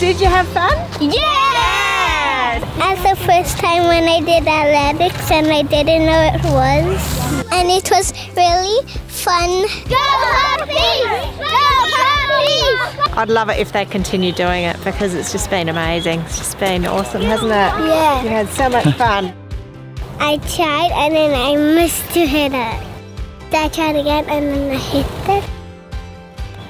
Did you have fun? Yes! That's the first time when I did athletics and I didn't know it was. And it was really fun. Go Puppies! Go Puppies! I'd love it if they continue doing it because it's just been amazing. It's just been awesome, hasn't it? Yeah. You had so much fun. I tried and then I missed to hit it. I tried again and then I hit it.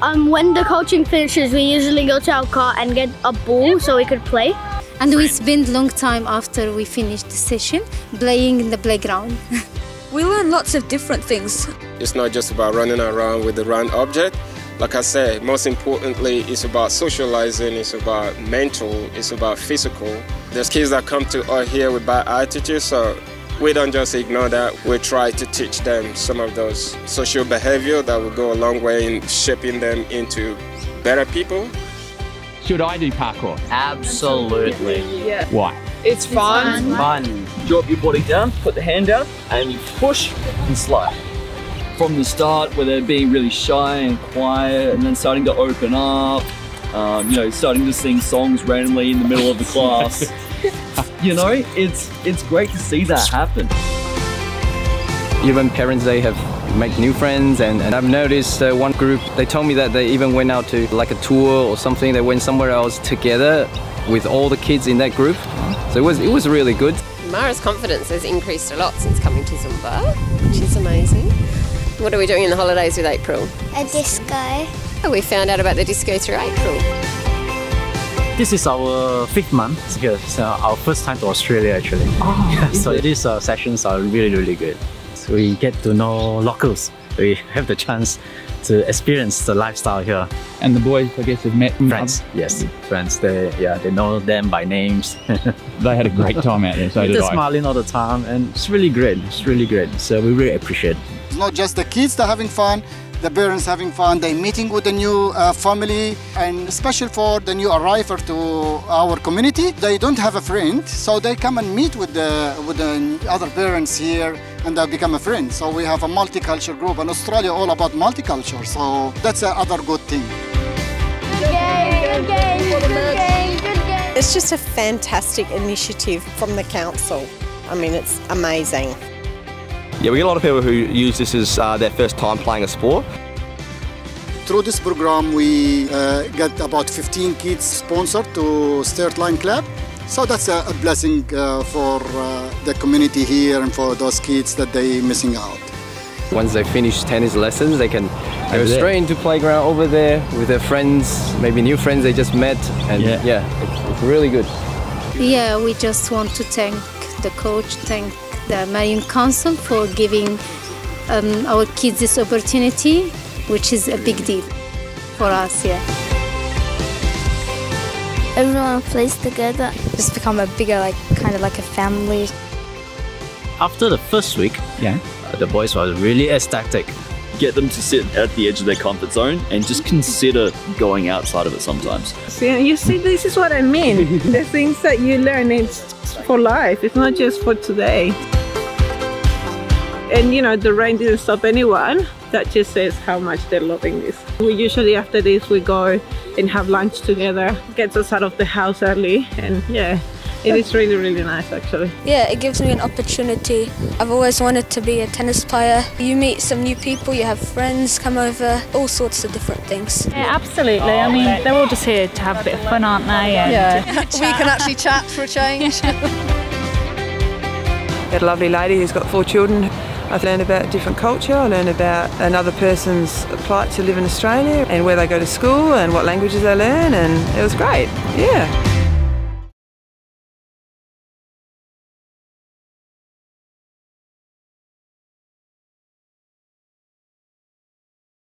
Um, when the coaching finishes, we usually go to our car and get a ball so we could play. And we spend long time after we finish the session playing in the playground. we learn lots of different things. It's not just about running around with the round object. Like I said, most importantly, it's about socializing, it's about mental, it's about physical. There's kids that come to us here with bad attitudes, so we don't just ignore that. We try to teach them some of those social behavior that will go a long way in shaping them into better people. Should I do parkour? Absolutely. Yeah. Why? It's fun. Fun. Drop your body down, put the hand down, and you push and slide. From the start, where they're being really shy and quiet, and then starting to open up, um, you know, starting to sing songs randomly in the middle of the class. you know, it's it's great to see that happen. Even parents, they have make new friends and, and I've noticed uh, one group, they told me that they even went out to like a tour or something, they went somewhere else together with all the kids in that group. So it was, it was really good. Mara's confidence has increased a lot since coming to Zumba, which is amazing. What are we doing in the holidays with April? A disco. We found out about the disco through April. This is our fifth month here. It's uh, our first time to Australia actually. Oh, yeah, so these uh, sessions are really, really good. So we get to know locals. We have the chance to experience the lifestyle here. And the boys, I guess, have met friends. Yes, friends. They yeah, they know them by names. they had a great time out there. So They're I. smiling all the time, and it's really great. It's really great. So we really appreciate. it. It's not just the kids that are having fun, the parents having fun, they're meeting with the new uh, family, and especially for the new arrival to our community, they don't have a friend, so they come and meet with the with the other parents here, and they become a friend. So we have a multicultural group, and Australia all about multicultural, so that's another good thing. Good game, good game, good game, good game. It's just a fantastic initiative from the council. I mean, it's amazing. Yeah, we get a lot of people who use this as uh, their first time playing a sport. Through this program, we uh, get about 15 kids sponsored to Start Line Club. So that's a, a blessing uh, for uh, the community here and for those kids that they missing out. Once they finish tennis lessons, they can go Over there. straight into playground over there with their friends, maybe new friends they just met, and Yeah. yeah, it's, it's really good. Yeah, we just want to thank the coach, thank the Marion Council for giving um, our kids this opportunity, which is a big deal for us, yeah. Everyone plays together. Just become a bigger, like, kind of like a family. After the first week, yeah, uh, the boys were really ecstatic. Get them to sit at the edge of their comfort zone and just consider going outside of it sometimes. See, you see, this is what I mean. the things that you learn, it's for life. It's not just for today. And you know, the rain didn't stop anyone. That just says how much they're loving this. We usually after this we go and have lunch together. Gets us out of the house early, and yeah, it is really really nice actually. Yeah, it gives me an opportunity. I've always wanted to be a tennis player. You meet some new people, you have friends come over, all sorts of different things. Yeah, absolutely. I mean, they're all just here to have a bit of fun, aren't they? And Yeah, we can actually chat for a change. Got a lovely lady who's got four children. I've learned about a different culture. I learned about another person's plight to live in Australia and where they go to school and what languages they learn, and it was great. Yeah.